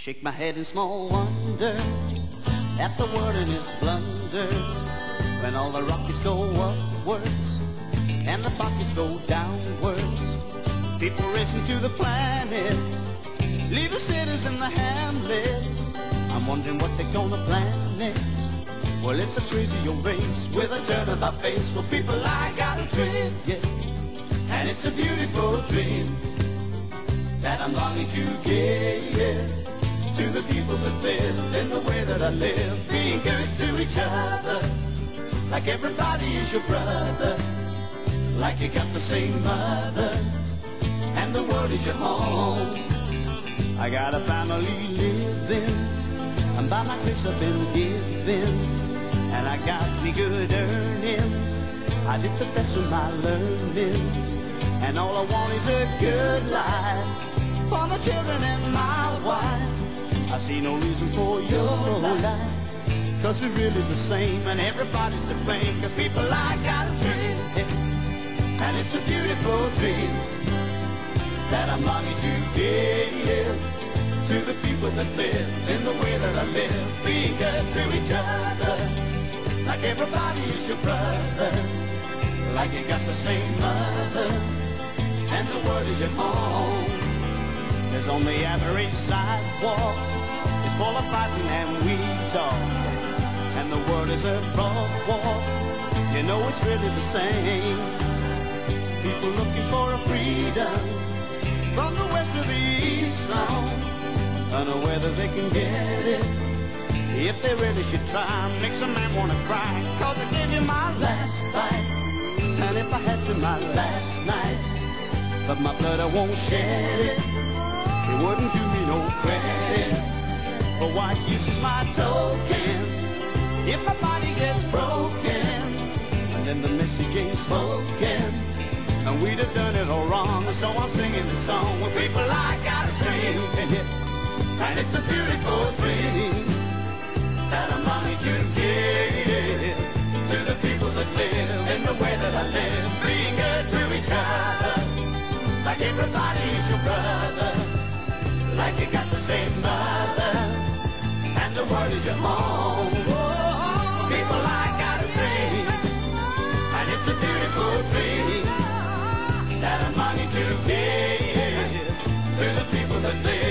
Shake my head in small wonder at the world and its blunders. When all the rockets go upwards and the pockets go downwards. People racing to the planets, leave the cities and the hamlets. I'm wondering what they're gonna plan next. Well, it's a crazy old race with a turn of my face. Well, people, I got a dream, yeah, and it's a beautiful dream that I'm longing to give to the people that live in the way that I live, being good to each other, like everybody is your brother, like you got the same mother, and the world is your home. I got a family living, and by my grace I've been given, and I got me good earnings. I did the best of my learnings, and all I want is a good life for my children and my see no reason for your life. Cause we're really the same and everybody's to blame. Cause people like got a dream. And it's a beautiful dream that I'm longing to give to the people that live in the way that I live. Being good to each other. Like everybody is your brother. Like you got the same mother. And the world is your home. There's on the average sidewalk full of fighting and we talk. And the world is a broad walk. You know it's really the same. People looking for a freedom from the west to the east song. Don't know whether they can get it. If they really should try, makes a man wanna cry. Cause I gave you my last fight. And if I had to, my last night. But my blood, I won't shed it. It wouldn't do me no credit. What use is my token if my body gets broken? And then the message ain't spoken. And we'd have done it all wrong. So I'm singing this song with people I got a dream. And it's a beautiful dream that I'm longing to give to the people that live in the way that I live. Being good to each other, like everybody's your brother, like you got the same world is your home. People, I got a dream, and it's a beautiful dream that I'm longing to give to the people.